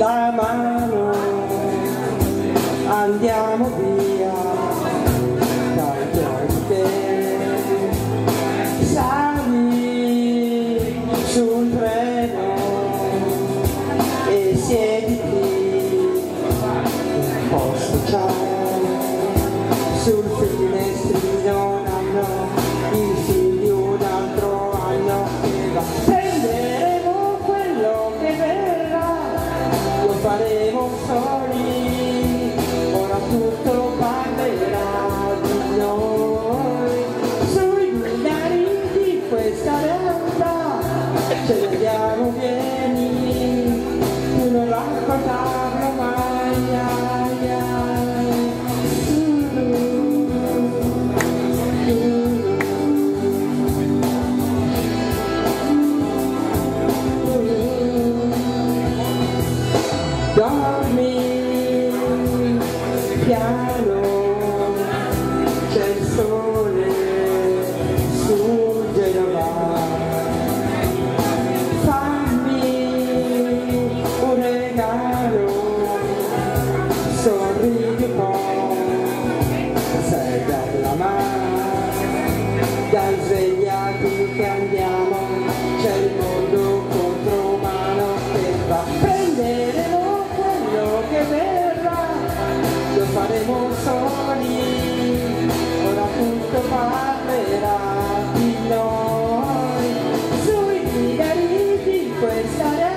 piano andiamo via tuoi poteri. Sali sul treno e siediti un po' sociale sul finestrino faremo soli. Ora tutto parlerà di noi. Sui binari di questa realtà ce ne andiamo vieni dai svegliati che andiamo, c'è il mondo contro mano che va. Prenderemo quello che verrà, lo faremo soli, ora tutto parlerà di noi. Questa realtà,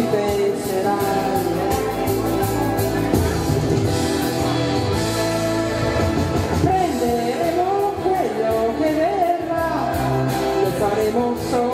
ci penserai. Prenderemo quello che verrà, lo faremo soli,